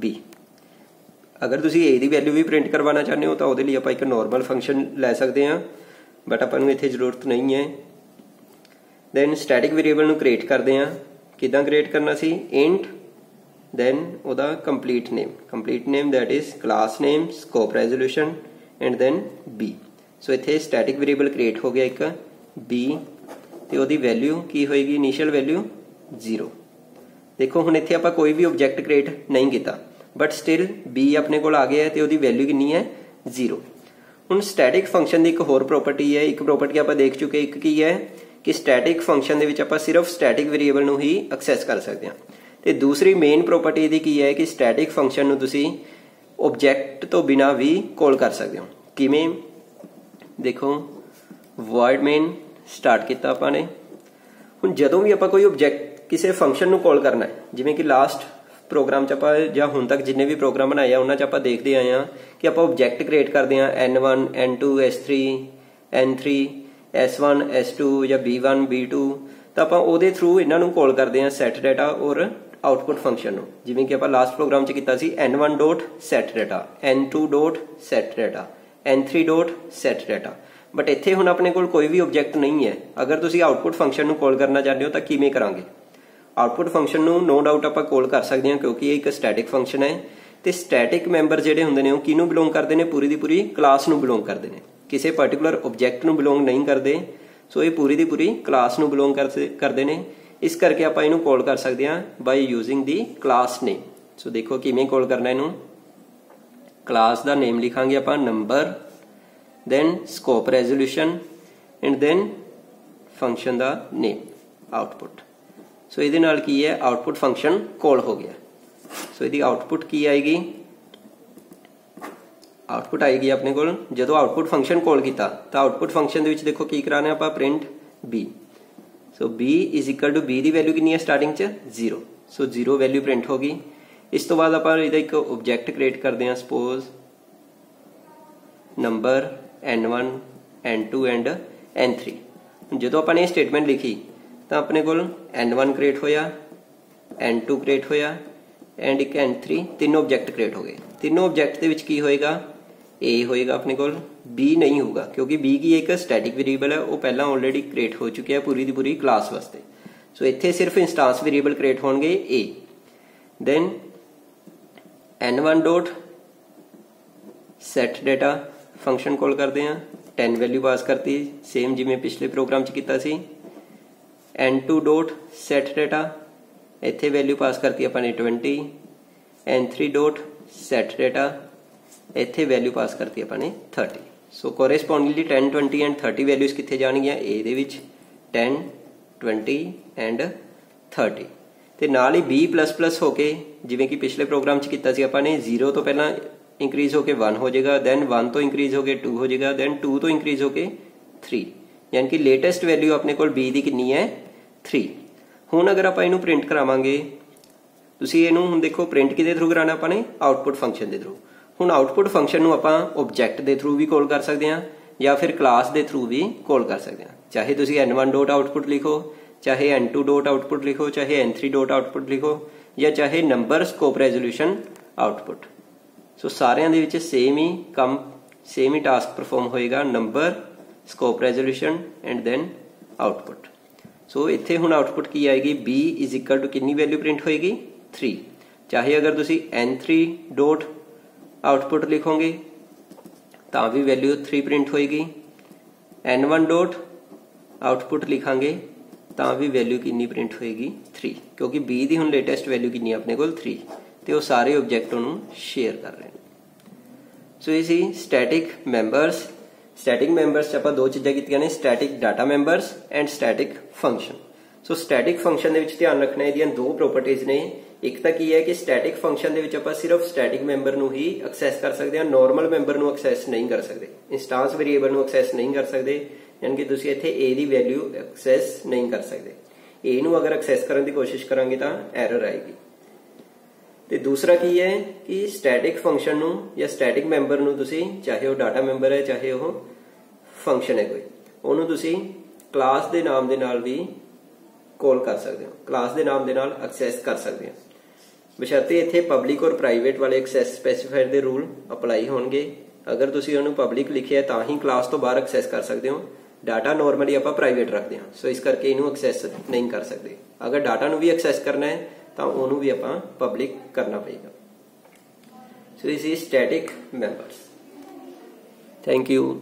b ਅਗਰ ਤੁਸੀਂ a ਦੀ ਵੈਲਿਊ ਵੀ ਪ੍ਰਿੰਟ ਕਰਵਾਉਣਾ ਚਾਹੁੰਦੇ ਹੋ ਤਾਂ ਉਹਦੇ ਲਈ ਆਪਾਂ ਇੱਕ ਨਾਰਮਲ ਫੰਕਸ਼ਨ ਲੈ ਸਕਦੇ ਹਾਂ ਬਟ ਆਪਾਂ ਨੂੰ ਇੱਥੇ ਜ਼ਰੂਰਤ ਨਹੀਂ ਹੈ। ਦੈਨ ਸਟੈਟਿਕ ਵੇਰੀਏਬਲ ਨੂੰ ਕ੍ਰੀਏਟ ਕਰਦੇ ਹਾਂ। ਕਿਦਾਂ ਕ੍ਰੀਏਟ ਕਰਨਾ ਸੀ? int ਦੈਨ ਉਹਦਾ complete name complete name that is class name scope resolution and then b so ਇੱਥੇ ਸਟੈਟਿਕ ਵੇਰੀਏਬਲ ਕ੍ਰੀਏਟ ਹੋ ਗਿਆ ਇੱਕ, b ਤੇ ਉਹਦੀ ਵੈਲਿਊ ਕੀ ਹੋਏਗੀ? ਇਨੀਸ਼ੀਅਲ ਵੈਲਿਊ 0 ਦੇਖੋ, ਹੁਣ ਇੱਥੇ ਆਪਾਂ ਕੋਈ ਵੀ ਆਬਜੈਕਟ ਕ੍ਰੀਏਟ ਨਹੀਂ ਕੀਤਾ। ਬਟ ਸਟਿਲ b ਆਪਣੇ ਕੋਲ ਆ ਗਿਆ ਹੈ ਤੇ ਉਹਦੀ ਵੈਲਿਊ ਕਿੰਨੀ ਹੈ? 0 ਹੁਣ ਸਟੈਟਿਕ ਫੰਕਸ਼ਨ ਦੀ ਇੱਕ ਹੋਰ ਪ੍ਰੋਪਰਟੀ ਹੈ। ਇੱਕ ਪ੍ਰੋਪਰਟੀ ਆਪਾਂ ਦੇਖ ਚੁੱਕੇ, ਇੱਕ ਕੀ ਹੈ? ਕਿ ਸਟੈਟਿਕ ਫੰਕਸ਼ਨ ਦੇ ਵਿੱਚ ਆਪਾਂ ਸਿਰਫ ਸਟੈਟਿਕ ਵੇਰੀਏਬਲ ਨੂੰ ਹੀ ਐਕਸੈਸ ਕਰ ਸਕਦੇ ਹਾਂ। ਤੇ ਦੂਸਰੀ ਮੇਨ ਪ੍ਰੋਪਰਟੀ ਦੀ ਕੀ ਹੈ? ਕਿ ਸਟੈਟਿਕ ਫੰਕਸ਼ਨ ਨੂੰ ਤੁਸੀਂ ਆਬਜੈਕਟ ਤੋਂ ਬਿਨਾ ਵੀ ਕਾਲ ਕਰ ਸਕਦੇ ਹੋ। ਕਿਵੇਂ? ਦੇਖੋ ਵਰਡ ਮੇਨ ਸਟਾਰਟ ਕੀਤਾ ਆਪਾਂ ਨੇ। ਹੁਣ ਜਦੋਂ ਵੀ ਆਪਾਂ ਕੋਈ ਆਬਜੈਕਟ ਕਿਸੇ ਫੰਕਸ਼ਨ ਨੂੰ ਕਾਲ ਕਰਨਾ ਹੈ, ਜਿਵੇਂ ਕਿ ਲਾਸਟ ਪ੍ਰੋਗਰਾਮ ਚ ਆਪਾਂ, ਜਾਂ ਹੁਣ ਤੱਕ ਜਿੰਨੇ ਵੀ ਪ੍ਰੋਗਰਾਮ ਬਣਾਏ ਆ, ਉਹਨਾਂ ਚ ਆਪਾਂ ਦੇਖਦੇ ਆਏ ਆ ਕਿ ਆਪਾਂ ਆਬਜੈਕਟ ਕ੍ਰੀਏਟ ਕਰਦੇ ਆ n1 n2 s3 n3 s1 s2 ਜਾਂ b1 b2 ਤਾਂ ਆਪਾਂ ਉਹਦੇ ਥਰੂ ਇਹਨਾਂ ਨੂੰ ਕਾਲ ਕਰਦੇ ਆ set ਡਾਟਾ ਔਰ ਆਊਟਪੁੱਟ ਫੰਕਸ਼ਨ ਨੂੰ। ਜਿਵੇਂ ਕਿ ਆਪਾਂ ਲਾਸਟ ਪ੍ਰੋਗਰਾਮ ਚ ਕੀਤਾ ਸੀ n1.setData n2.setData n3.setData ਬਟ ਇੱਥੇ ਹੁਣ ਆਪਣੇ ਕੋਲ ਕੋਈ ਵੀ ਆਬਜੈਕਟ ਨਹੀਂ ਹੈ। ਅਗਰ ਤੁਸੀਂ ਆਊਟਪੁੱਟ ਫੰਕਸ਼ਨ ਨੂੰ ਕਾਲ ਕਰਨਾ ਚਾਹੁੰਦੇ ਹੋ ਤਾਂ ਕਿਵੇਂ ਕਰਾਂਗੇ? ਆਉਟਪੁੱਟ ਫੰਕਸ਼ਨ ਨੂੰ ਨੋ ਡਾਊਟ ਆਪਾਂ ਕਾਲ ਕਰ ਸਕਦੇ ਹਾਂ ਕਿਉਂਕਿ ਇਹ ਇੱਕ ਸਟੈਟਿਕ ਫੰਕਸ਼ਨ ਹੈ। ਤੇ ਸਟੈਟਿਕ ਮੈਂਬਰ ਜਿਹੜੇ ਹੁੰਦੇ ਨੇ, ਉਹ ਕਿਹਨੂੰ ਬਿਲੋਂਗ ਕਰਦੇ ਨੇ? ਪੂਰੀ ਦੀ ਪੂਰੀ ਕਲਾਸ ਨੂੰ ਬਿਲੋਂਗ ਕਰਦੇ ਨੇ। ਕਿਸੇ ਪਾਰਟਿਕੂਲਰ ਆਬਜੈਕਟ ਨੂੰ ਬਿਲੋਂਗ ਨਹੀਂ ਕਰਦੇ। ਸੋ ਇਹ ਪੂਰੀ ਦੀ ਪੂਰੀ ਕਲਾਸ ਨੂੰ ਬਿਲੋਂਗ ਕਰਦੇ ਨੇ। ਇਸ ਕਰਕੇ ਆਪਾਂ ਇਹਨੂੰ ਕਾਲ ਕਰ ਸਕਦੇ ਹਾਂ ਬਾਈ ਯੂਜ਼ਿੰਗ ਦੀ ਕਲਾਸ ਨੇਮ ਸੋ ਦੇਖੋ ਕਿਵੇਂ ਕਾਲ ਕਰਨਾ ਇਹਨੂੰ। ਕਲਾਸ ਦਾ ਨੇਮ ਲਿਖਾਂਗੇ ਆਪਾਂ number then scope resolution and then function the name output so ਇਹਦੇ ਨਾਲ ਕੀ ਹੈ? ਆਉਟਪੁੱਟ ਫੰਕਸ਼ਨ ਕਾਲ ਹੋ ਗਿਆ। ਸੋ ਇਹਦੀ ਆਉਟਪੁੱਟ ਕੀ ਆਏਗੀ? ਆਉਟਪੁੱਟ ਆਏਗੀ ਆਪਣੇ ਕੋਲ। ਜਦੋਂ ਆਉਟਪੁੱਟ ਫੰਕਸ਼ਨ ਕਾਲ ਕੀਤਾ, ਤਾਂ ਆਉਟਪੁੱਟ ਫੰਕਸ਼ਨ ਦੇ ਵਿੱਚ ਦੇਖੋ ਕੀ ਕਰਾਣਾ ਆਪਾਂ? Print b so b b ਦੀ ਵੈਲਿਊ ਕਿੰਨੀ ਹੈ ਸਟਾਰਟਿੰਗ 'ਚ? 0 ਸੋ 0 ਵੈਲਿਊ ਪ੍ਰਿੰਟ ਹੋ ਗਈ। ਇਸ ਤੋਂ ਬਾਅਦ ਆਪਾਂ ਇਹਦਾ ਇੱਕ ਆਬਜੈਕਟ ਕ੍ਰੀਏਟ ਕਰਦੇ ਹਾਂ। Suppose number n1 n2 and n3 ਜਦੋਂ ਆਪਾਂ ਨੇ ਇਹ ਸਟੇਟਮੈਂਟ ਲਿਖੀ ਤਾਂ ਆਪਣੇ ਕੋਲ n1 ਕ੍ਰੀਏਟ ਹੋਇਆ n2 ਕ੍ਰੀਏਟ ਹੋਇਆ ਐਂਡ ਇੱਕ n3 ਤਿੰਨ ਆਬਜੈਕਟ ਕ੍ਰੀਏਟ ਹੋ ਗਏ। ਤਿੰਨੋਂ ਆਬਜੈਕਟ ਦੇ ਵਿੱਚ ਕੀ ਹੋਏਗਾ? A ਹੋਏਗਾ ਆਪਣੇ ਕੋਲ, b ਨਹੀਂ ਹੋਊਗਾ, ਕਿਉਂਕਿ b ਕੀ ਇੱਕ ਸਟੈਟਿਕ ਵੇਰੀਏਬਲ ਹੈ, ਉਹ ਪਹਿਲਾਂ ਆਲਰੇਡੀ ਕ੍ਰੀਏਟ ਹੋ ਚੁੱਕਿਆ ਹੈ ਪੂਰੀ ਦੀ ਪੂਰੀ ਕਲਾਸ ਵਾਸਤੇ। ਸੋ ਇੱਥੇ ਸਿਰਫ ਇੰਸਟੈਂਸ ਵੇਰੀਏਬਲ ਕ੍ਰੀਏਟ ਹੋਣਗੇ a then n1 dot set data function call ਕਰਦੇ ਹਾਂ। 10 ਵੈਲਿਊ ਪਾਸ ਕਰਤੀ। ਸੇਮ ਜਿਵੇਂ ਪਿਛਲੇ ਪ੍ਰੋਗਰਾਮ ਚ ਕੀਤਾ ਸੀ। N2 ਡੋਟ set data, ਇੱਥੇ ਵੈਲਿਊ ਪਾਸ ਕਰਤੀ ਆਪਾਂ ਨੇ 20 n3 ਡੋਟ set data, ਇੱਥੇ ਵੈਲਿਊ ਪਾਸ ਕਰਤੀ ਆਪਾਂ ਨੇ 30 ਸੋ ਕੋਰੈਸਪੋਂਡਿੰਗਲੀ 10 20 ਐਂਡ 30 ਵੈਲਿਊਜ਼ ਕਿੱਥੇ ਜਾਣਗੀਆਂ? A ਦੇ ਵਿੱਚ 10 20 ਐਂਡ 30 ਤੇ ਨਾਲ ਹੀ b++ ਹੋ ਕੇ, ਜਿਵੇਂ ਕਿ ਪਿਛਲੇ ਪ੍ਰੋਗਰਾਮ 'ਚ ਕੀਤਾ ਸੀ ਆਪਾਂ ਨੇ 0 ਤੋਂ ਪਹਿਲਾਂ ਇਨਕਰੀਜ਼ ਹੋ ਕੇ 1 ਹੋ ਜਾਏਗਾ ਦੈਨ 1 ਤੋਂ ਇਨਕਰੀਜ਼ ਹੋ ਕੇ 2 ਹੋ ਜਾਏਗਾ ਦੈਨ 2 ਤੋਂ ਇਨਕਰੀਜ਼ ਹੋ ਕੇ 3 ਯਾਨੀ ਕਿ ਲੇਟੈਸਟ ਵੈਲਿਊ ਆਪਣੇ ਕੋਲ b ਦੀ ਕਿੰਨੀ ਹੈ? 3 ਹੁਣ ਅਗਰ ਆਪਾਂ ਇਹਨੂੰ ਪ੍ਰਿੰਟ ਕਰਾਵਾਂਗੇ, ਤੁਸੀਂ ਇਹਨੂੰ ਹੁਣ ਦੇਖੋ ਪ੍ਰਿੰਟ ਕਿਹਦੇ ਥਰੂ ਕਰਾਣਾ ਆਪਾਂ ਨੇ? ਆਊਟਪੁੱਟ ਫੰਕਸ਼ਨ ਦੇ ਥਰੂ ਹੁਣ ਆਊਟਪੁੱਟ ਫੰਕਸ਼ਨ ਨੂੰ ਆਪਾਂ ਆਬਜੈਕਟ ਦੇ ਥਰੂ ਵੀ ਕਾਲ ਕਰ ਸਕਦੇ ਹਾਂ, ਜਾਂ ਫਿਰ ਕਲਾਸ ਦੇ ਥਰੂ ਵੀ ਕਾਲ ਕਰ ਸਕਦੇ ਹਾਂ। ਚਾਹੇ ਤੁਸੀਂ n1.output ਲਿਖੋ, ਚਾਹੇ n2.output ਲਿਖੋ, ਚਾਹੇ n3.output ਲਿਖੋ, ਜਾਂ ਚਾਹੇ number scope resolution output so ਸਾਰਿਆਂ ਦੇ ਵਿੱਚ ਸੇਮ ਹੀ ਕੰਮ ਸੇਮ ਹੀ ਟਾਸਕ ਪਰਫਾਰਮ ਹੋਏਗਾ number scope resolution and then output so ਇੱਥੇ ਹੁਣ ਆਉਟਪੁੱਟ ਕੀ ਆਏਗੀ? B ਕਿੰਨੀ ਵੈਲਿਊ ਪ੍ਰਿੰਟ ਹੋਏਗੀ? 3 ਚਾਹੇ ਅਗਰ ਤੁਸੀਂ n3 ਡੋਟ ਆਉਟਪੁੱਟ ਲਿਖੋਗੇ, ਤਾਂ ਵੀ ਵੈਲਿਊ 3 ਪ੍ਰਿੰਟ ਹੋਏਗੀ। n1 ਡੋਟ ਆਉਟਪੁੱਟ ਲਿਖਾਂਗੇ, ਤਾਂ ਵੀ ਵੈਲਿਊ ਕਿੰਨੀ ਪ੍ਰਿੰਟ ਹੋਏਗੀ? 3 ਕਿਉਂਕਿ b ਦੀ ਹੁਣ ਲੇਟੈਸਟ ਵੈਲਿਊ ਕਿੰਨੀ ਆਪਣੇ ਕੋਲ? 3 ਤੇ ਉਹ ਸਾਰੇ ਆਬਜੈਕਟ ਨੂੰ ਸ਼ੇਅਰ ਕਰ ਰਹੇ ਨੇ। ਸੋ ਇਹ ਸੀ ਸਟੈਟਿਕ ਮੈਂਬਰਸ ਸਟੈਟਿਕ ਮੈਂਬਰਸ ਚ ਆਪਾਂ ਦੋ ਚੀਜ਼ਾਂ ਕੀਤੀਆਂ ਨੇ static data members and static function so static function ਦੇ ਵਿੱਚ ਧਿਆਨ ਰੱਖਣਾ ਇਹਦੀਆਂ ਦੋ ਪ੍ਰੋਪਰਟੀਆਂ ਨੇ। ਇੱਕ ਤਾਂ ਕੀ ਹੈ ਕਿ ਸਟੈਟਿਕ ਫੰਕਸ਼ਨ ਦੇ ਵਿੱਚ ਆਪਾਂ ਸਿਰਫ ਸਟੈਟਿਕ ਮੈਂਬਰ ਨੂੰ ਹੀ ਐਕਸੈਸ ਕਰ ਸਕਦੇ ਹਾਂ ਨਾਰਮਲ ਮੈਂਬਰ ਨੂੰ ਐਕਸੈਸ ਨਹੀਂ ਕਰ ਸਕਦੇ। ਇੰਸਟੈਂਸ ਵੇਰੀਏਬਲ ਨੂੰ ਐਕਸੈਸ ਨਹੀਂ ਕਰ ਸਕਦੇ, ਯਾਨੀ ਕਿ ਤੁਸੀਂ ਇੱਥੇ a ਦੀ ਵੈਲਿਊ ਐਕਸੈਸ ਨਹੀਂ ਕਰ ਸਕਦੇ। A ਨੂੰ ਅਗਰ ਐਕਸੈਸ ਕਰਨ ਦੀ ਕੋਸ਼ਿਸ਼ ਕਰਾਂਗੇ ਤਾਂ ਐਰਰ ਆਏਗੀ। ਤੇ ਦੂਸਰਾ ਕੀ ਹੈ ਕਿ ਸਟੈਟਿਕ ਫੰਕਸ਼ਨ ਨੂੰ ਜਾਂ ਸਟੈਟਿਕ ਮੈਂਬਰ ਨੂੰ ਤੁਸੀਂ ਚਾਹੇ ਉਹ ਡਾਟਾ ਮੈਂਬਰ ਹੈ, ਚਾਹੇ ਉਹ ਫੰਕਸ਼ਨ ਹੈ ਕੋਈ। ਉਹਨੂੰ ਤੁਸੀਂ ਕਲਾਸ ਦੇ ਨਾਮ ਦੇ ਨਾਲ ਵੀ ਕਾਲ ਕਰ ਸਕਦੇ ਹੋ। ਕਲਾਸ ਦੇ ਨਾਮ ਦੇ ਨਾਲ ਐਕਸੈਸ ਕਰ ਸਕਦੇ ਹੋ। ਬਸ਼ਰਤੇ ਇੱਥੇ ਪਬਲਿਕ ਔਰ ਪ੍ਰਾਈਵੇਟ ਵਾਲੇ ਐਕਸੈਸ ਸਪੈਸੀਫਾਇਰ ਦੇ ਰੂਲ ਅਪਲਾਈ ਹੋਣਗੇ। ਅਗਰ ਤੁਸੀਂ ਉਹਨੂੰ ਪਬਲਿਕ ਲਿਖਿਆ ਤਾਂ ਹੀ ਕਲਾਸ ਤੋਂ ਬਾਹਰ ਐਕਸੈਸ ਕਰ ਸਕਦੇ ਹੋ। ਡਾਟਾ ਨਾਰਮਲੀ ਆਪਾਂ ਪ੍ਰਾਈਵੇਟ ਰੱਖਦੇ ਹਾਂ। ਸੋ ਇਸ ਕਰਕੇ ਇਹਨੂੰ ਐਕਸੈਸ ਨਹੀਂ ਕਰ ਸਕਦੇ। ਅਗਰ ਡਾਟਾ ਨੂੰ ਵੀ ਐਕਸੈਸ ਕਰਨਾ ਹੈ, ਤਾਂ ਉਹਨੂੰ ਵੀ ਆਪਾਂ ਪਬਲਿਕ ਕਰਨਾ ਪਏਗਾ। ਸੋ ਇਸ is static members thank you